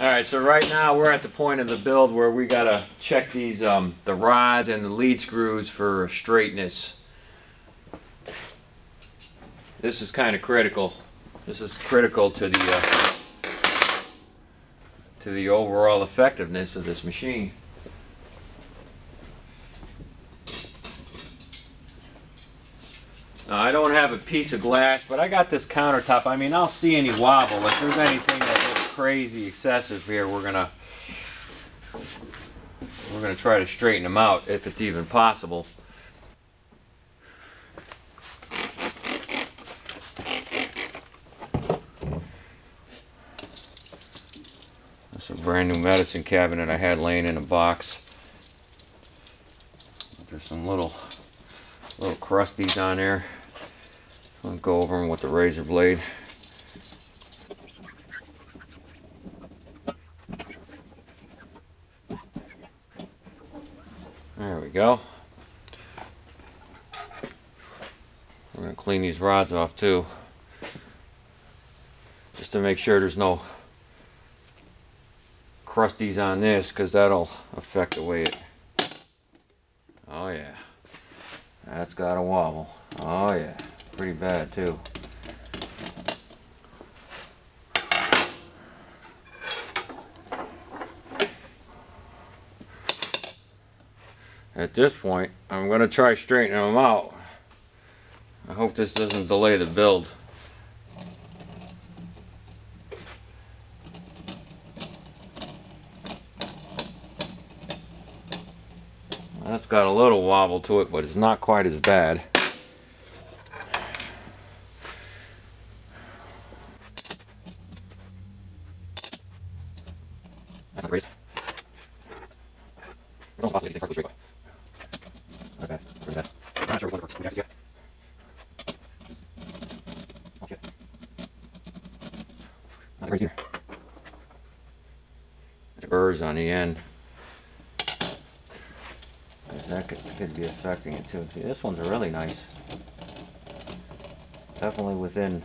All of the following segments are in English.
All right, so right now we're at the point of the build where we gotta check these, um, the rods and the lead screws for straightness. This is kind of critical. This is critical to the, uh, to the overall effectiveness of this machine. Now, I don't have a piece of glass, but I got this countertop. I mean, I'll see any wobble. If there's anything that crazy excessive here, we're gonna we're gonna try to straighten them out if it's even possible. That's a brand new medicine cabinet I had laying in a box. There's some little little crusties on there. I'll go over them with the razor blade. Go. We're going to clean these rods off too. Just to make sure there's no crusties on this because that'll affect the way it... Oh yeah. That's got a wobble. Oh yeah. Pretty bad too. At this point, I'm going to try straightening them out. I hope this doesn't delay the build. That's got a little wobble to it, but it's not quite as bad. That's great. It's almost possible to get things perfectly straight. Okay, pretty bad. I'm not sure which one's we have to get. Oh shit. Not great either. There's burrs on the end. That could, could be affecting it too. This one's really nice. Definitely within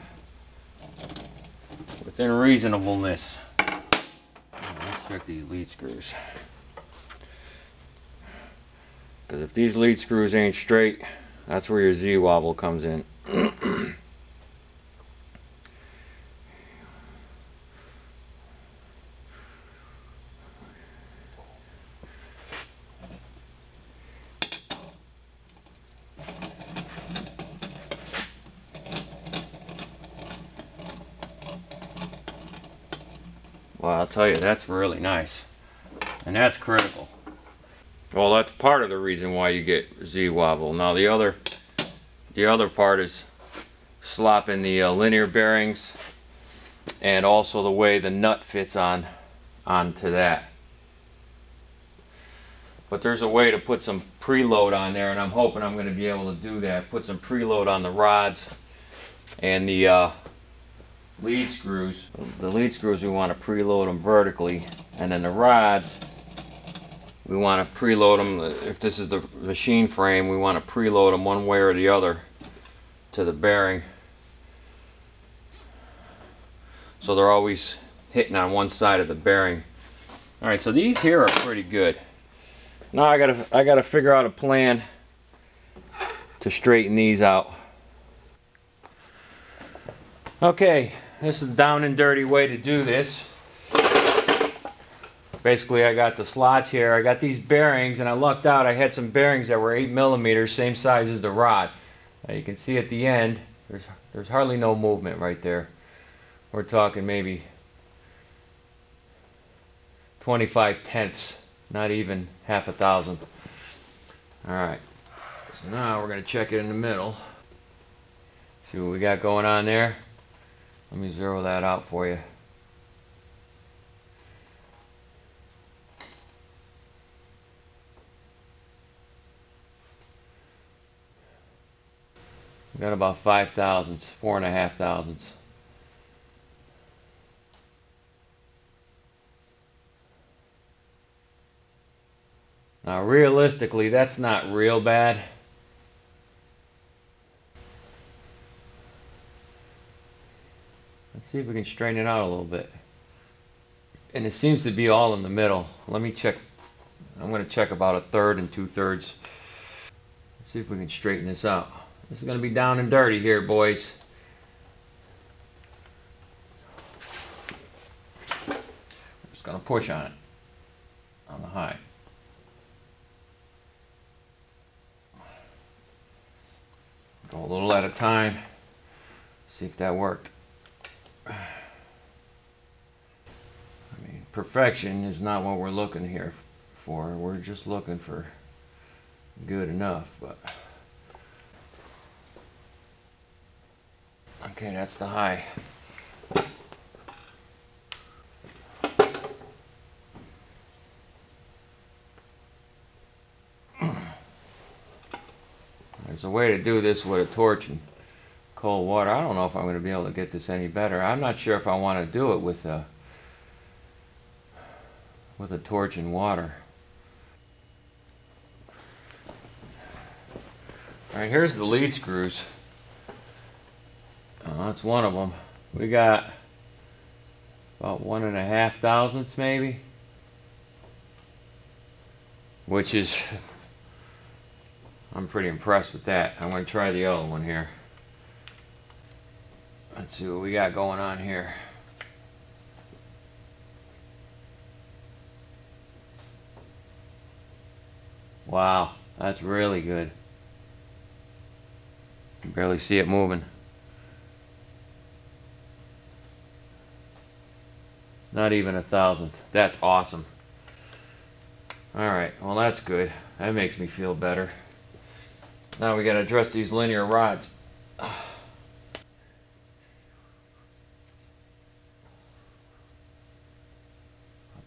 within reasonableness. Let's check these lead screws. Because if these lead screws ain't straight, that's where your Z-wobble comes in. I'll tell you, that's really nice. And that's critical. Well, that's part of the reason why you get Z-wobble. Now the other, the other part is slopping the uh, linear bearings and also the way the nut fits on onto that. But there's a way to put some preload on there and I'm hoping I'm going to be able to do that. Put some preload on the rods and the uh, lead screws. The lead screws we want to preload them vertically and then the rods we want to preload them uh, if this is the machine frame we want to preload them one way or the other to the bearing. So they're always hitting on one side of the bearing. All right so these here are pretty good. Now I gotta I gotta figure out a plan to straighten these out. Okay this is a down and dirty way to do this basically I got the slots here. I got these bearings and I lucked out. I had some bearings that were 8 millimeters, same size as the rod. Now you can see at the end, there's, there's hardly no movement right there. We're talking maybe 25 tenths, not even half a thousand. Alright, so now we're going to check it in the middle. See what we got going on there. Let me zero that out for you. We got about five thousandths, four and a half thousandths. Now realistically, that's not real bad. Let's see if we can straighten it out a little bit. and it seems to be all in the middle. Let me check. I'm going to check about a third and two thirds. Let's see if we can straighten this out. This is going to be down and dirty here, boys. I'm just going to push on it on the high. Go a little at a time. See if that worked. I mean, perfection is not what we're looking here for. We're just looking for good enough, but okay, that's the high. There's a way to do this with a torch and cold water. I don't know if I'm going to be able to get this any better. I'm not sure if I want to do it with a with a torch and water. All right, here's the lead screws. Oh, that's one of them. We got about one and a half thousandths maybe, which is I'm pretty impressed with that. I'm going to try the other one here. Let's see what we got going on here. Wow, that's really good. Can barely see it moving. Not even a thousandth. That's awesome. Alright, well that's good. That makes me feel better. Now we got to address these linear rods. I'll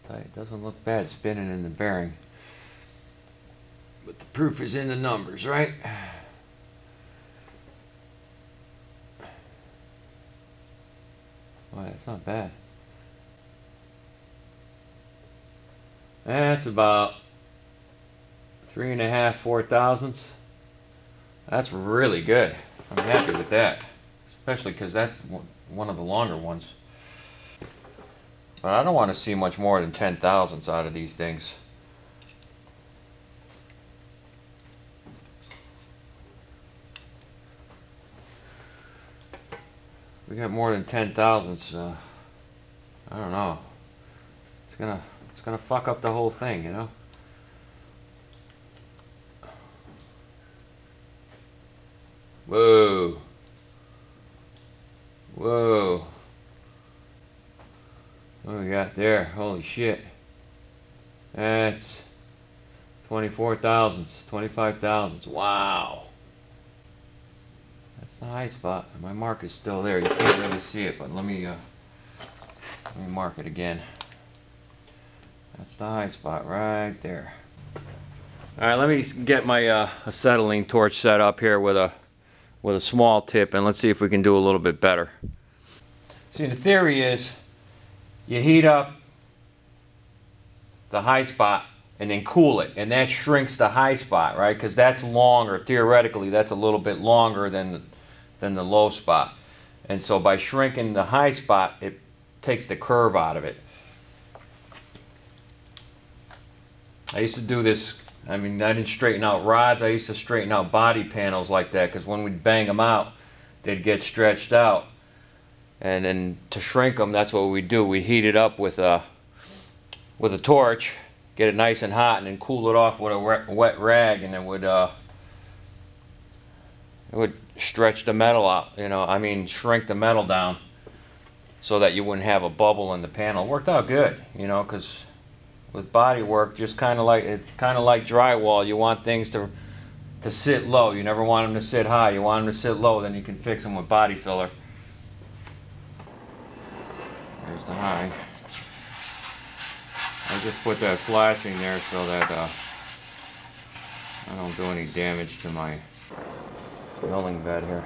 tell you, it doesn't look bad spinning in the bearing. But the proof is in the numbers, right? Well, that's not bad. That's about three and a half, four thousandths. That's really good. I'm happy with that. Especially because that's one of the longer ones. But I don't want to see much more than 10 thousandths out of these things. We got more than 10 thousandths. Uh, I don't know. It's gonna, it's gonna fuck up the whole thing, you know? Whoa. What we there? Holy shit. That's 24 thousandths, 25 thousandths. Wow. That's the high spot. My mark is still there. You can't really see it, but let me, uh, let me mark it again. That's the high spot right there. All right, let me get my uh, acetylene torch set up here with a with a small tip and let's see if we can do a little bit better. See, the theory is you heat up the high spot and then cool it and that shrinks the high spot, right? Because that's longer, theoretically, that's a little bit longer than the, than the low spot. And so by shrinking the high spot, it takes the curve out of it. I used to do this I mean, I didn't straighten out rods. I used to straighten out body panels like that because when we'd bang them out, they'd get stretched out. And then to shrink them, that's what we'd do. We'd heat it up with a, with a torch, get it nice and hot, and then cool it off with a wet rag, and it would, uh, it would stretch the metal out, you know, I mean, shrink the metal down so that you wouldn't have a bubble in the panel. It worked out good, you know, because with body work, just kind of like it's kind of like drywall. You want things to to sit low. You never want them to sit high. You want them to sit low. Then you can fix them with body filler. There's the. I just put that flashing there so that uh, I don't do any damage to my milling bed here.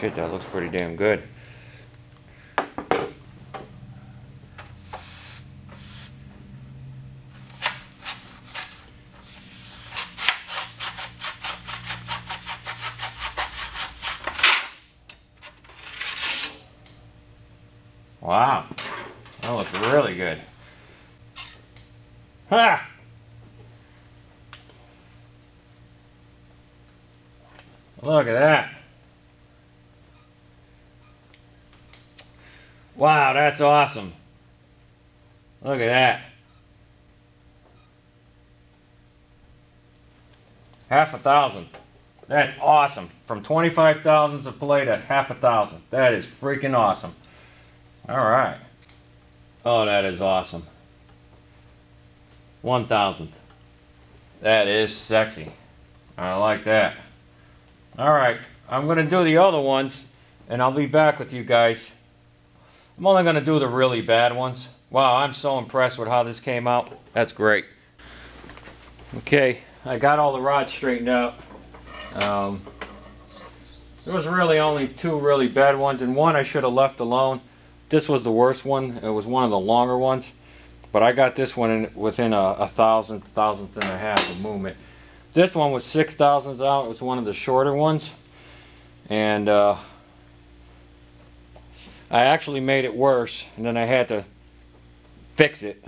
Shit, that looks pretty damn good. Wow. That looks really good. Ha! Look at that. Wow, that's awesome. Look at that. Half a thousand. That's awesome. From 25 thousandths of play to half a thousand. That is freaking awesome. All right. Oh, that is awesome. One thousandth. That is sexy. I like that. All right. I'm going to do the other ones, and I'll be back with you guys. I'm only going to do the really bad ones. Wow, I'm so impressed with how this came out. That's great. Okay, I got all the rods straightened out. Um, there was really only two really bad ones, and one I should have left alone. This was the worst one. It was one of the longer ones, but I got this one in within a, a thousandth, thousandth and a half of movement. This one was six thousandths out. It was one of the shorter ones, and uh, I actually made it worse, and then I had to fix it.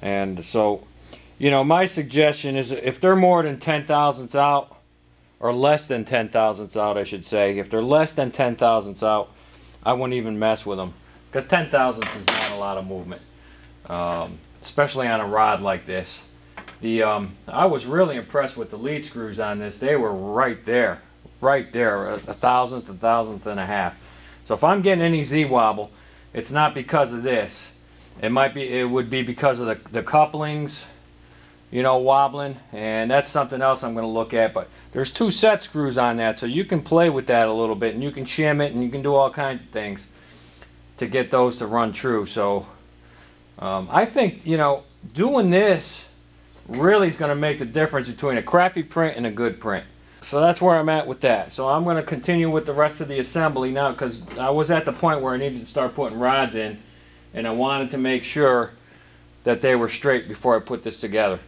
And so, you know, my suggestion is if they're more than ten thousandths out, or less than ten thousandths out, I should say, if they're less than ten thousandths out, I wouldn't even mess with them because ten thousandths is not a lot of movement, um, especially on a rod like this. The um, I was really impressed with the lead screws on this. They were right there, right there, a, a thousandth, a thousandth and a half. So if I'm getting any Z wobble, it's not because of this. It might be, it would be because of the, the couplings, you know, wobbling, and that's something else I'm going to look at. But there's two set screws on that, so you can play with that a little bit, and you can shim it, and you can do all kinds of things to get those to run true. So um, I think, you know, doing this really is going to make the difference between a crappy print and a good print. So that's where I'm at with that. So I'm going to continue with the rest of the assembly now because I was at the point where I needed to start putting rods in and I wanted to make sure that they were straight before I put this together.